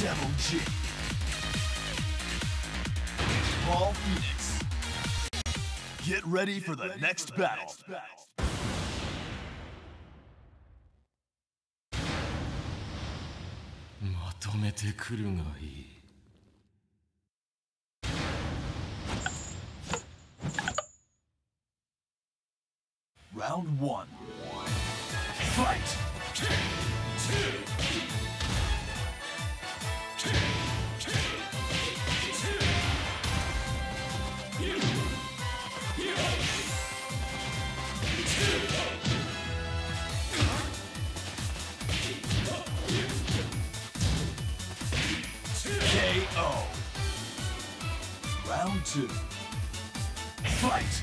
Devil Jin. Paul Phoenix. Get ready Get for the, ready next, for the battle. next battle. Round one. Fight! Round two. Fight!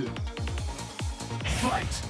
Two. Fight!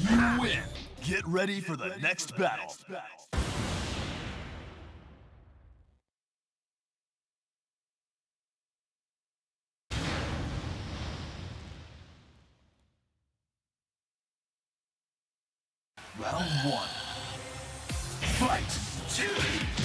You win. Get ready for the next battle. Round one. Fight! Two!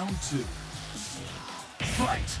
Round two. Fight!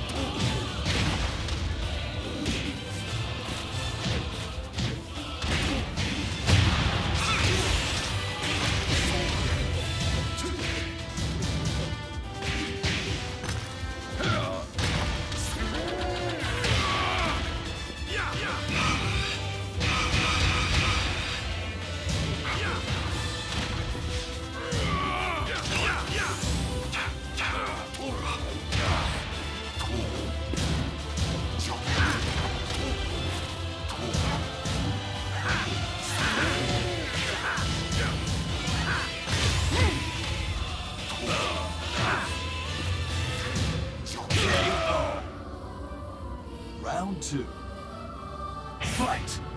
Round two. Fight!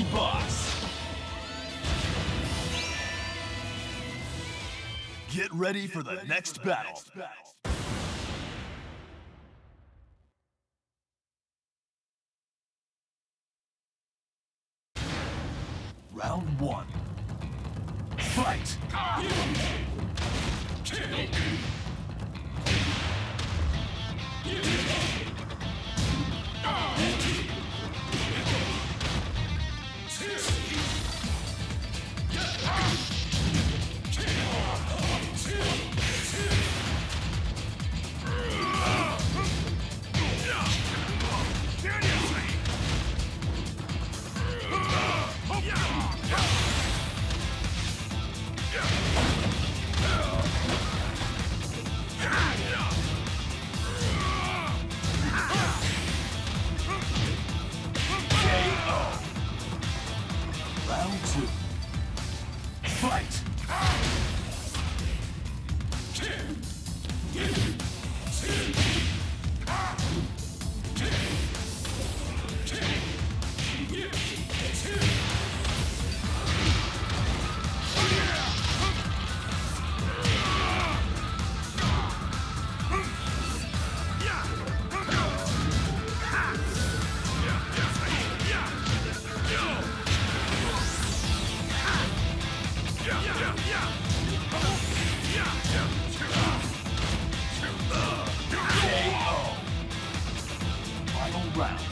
Boss. Get ready for the next battle. Round one. Fight! KO. round.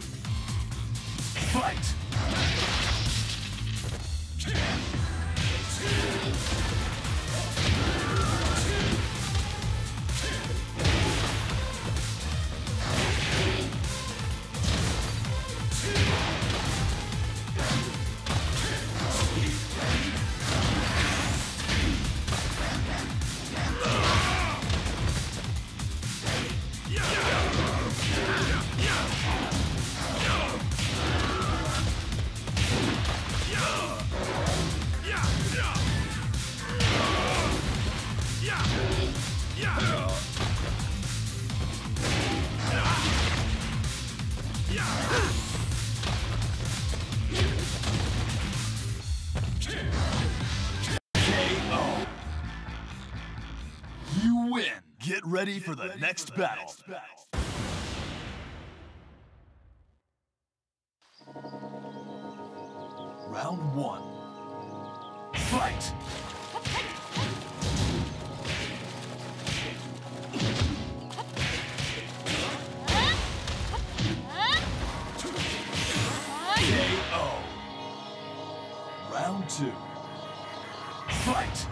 Fight! You win. Get ready for the next battle. Round one. Fight! KO. Round two. Fight!